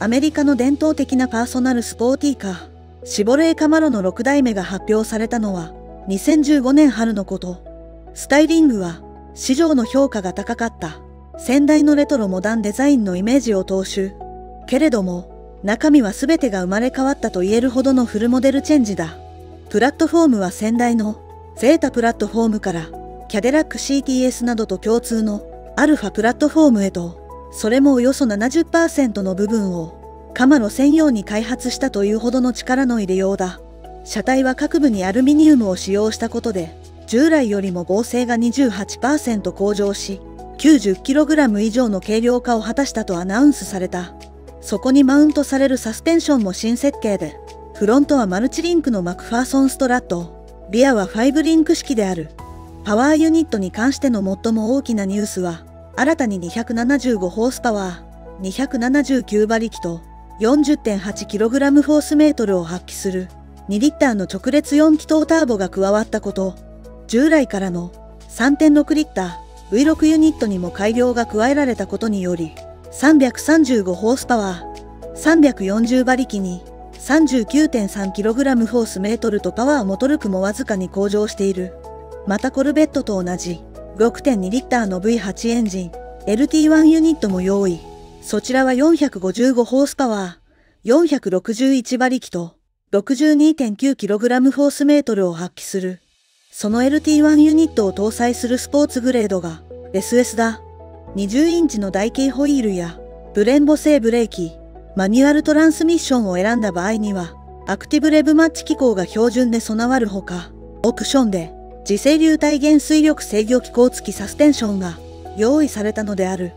アメリカの伝統的なパーソナルスポーティーカー、シボレーカマロの6代目が発表されたのは、2015年春のこと。スタイリングは、市場の評価が高かった。先代のレトロモダンデザインのイメージを踏襲。けれども、中身は全てが生まれ変わったと言えるほどのフルモデルチェンジだ。プラットフォームは先代のゼータプラットフォームからキャデラック CTS などと共通のアルファプラットフォームへと、それもおよそ70%の部分をカマロ専用に開発したというほどの力の入れようだ。車体は各部にアルミニウムを使用したことで、従来よりも合成が28%向上し、90kg 以上の軽量化を果たしたとアナウンスされた。そこにマウントされるサスペンションも新設計で、フロントはマルチリンクのマクファーソンストラット、リアは5リンク式である。パワーユニットに関しての最も大きなニュースは、新たに275ホースパワー、279馬力と 40.8kg フォースメートルを発揮する2リッターの直列4気筒ターボが加わったこと、従来からの3.6リッター V6 ユニットにも改良が加えられたことにより、335ホースパワー、340馬力に 39.3kg フォースメートルとパワーもトルクもわずかに向上している。またコルベットと同じ6.2リッターの V8 エンジン LT1 ユニットも用意。そちらは455ホースパワー、461馬力と 62.9kg フォースメートルを発揮する。その LT1 ユニットを搭載するスポーツグレードが SS だ。20インチの台形ホイールやブレンボ製ブレーキ、マニュアルトランスミッションを選んだ場合には、アクティブレブマッチ機構が標準で備わるほか、オプションで、自制流体減水力制御機構付きサスペンションが用意されたのである。